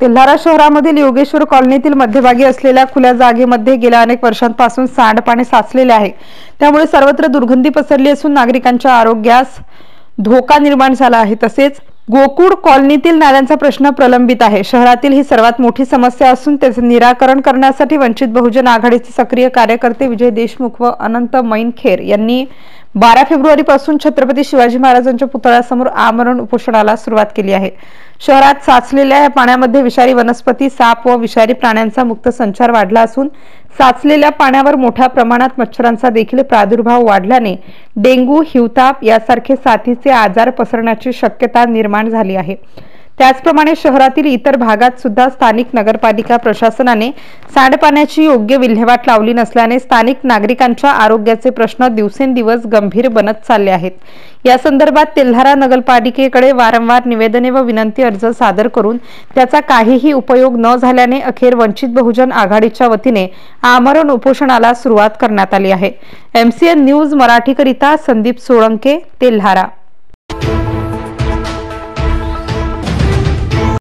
तेल्हारा शहरामधील योगेश्वर कॉलनीतील मध्यभागी असलेल्या खुल्या जागेमध्ये गेल्या अनेक वर्षांपासून सांडपाणी साचलेले आहे. त्यामुळे सर्वत्र दुर्गंधी पसरली असून नागरिकांच्या आरोग्यास धोका निर्माण झाला आहे. तसेच गोकुळ कॉलनीतील नाल्यांचा प्रश्न प्रलंबित आहे. शहरातील ही सर्वात मोठी समस्या असून त्याचे निराकरण करण्यासाठी वंचित बहुजन आघाडीचे सक्रिय कार्यकर्ते विजय देशमुख व अनंत मैनखेर यांनी बारा फेब्रुवारीपासून छत्रपती शिवाजी महाराजांच्या पुतळ्यासमोर आमरण उपोषणाला सुरुवात केली आहे. शहरात साचलेल्या या पाण्यामध्ये विषारी वनस्पती साप व विषारी प्राण्यांचा मुक्त संचार वाढला असून साचलेल्या पाण्यावर मोठ्या प्रमाणात मच्छरांचा देखील प्रादुर्भाव वाढल्याने डेंग्यू हिवताप यासारखे साथीचे आजार पसरण्याची शक्यता निर्माण झाली आहे. त्याचप्रमाणे शहरातील इतर भागात सुद्धा स्थानिक नगरपालिका प्रशासनाने सांडपाण्याची योग्य विल्हेवाट लावली नसल्याने स्थानिक नागरिकांच्या आरोग्याचे प्रश्न दिवसेंदिवस गंभीर बनत चालले आहेत. या संदर्भात तेल्हारा नगरपालिकेकडे वारंवार निवेदने व विनंती अर्ज सादर करून त्याचा काहीही उपयोग न झाल्याने अखेर वंचित बहुजन आघाडीच्या वतीने आमरण उपोषणाला सुरुवात करण्यात आली आहे. एमसीएन न्यूज मराठीकरिता संदीप सोळंके तेल्हारा.